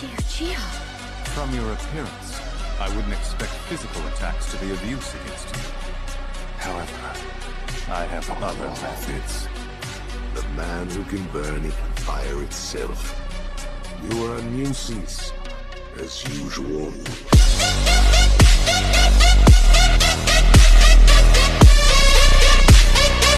Shia. From your appearance, I wouldn't expect physical attacks to be of use against you. However, I have other methods. The man who can burn it can fire itself. You are a nuisance, as usual.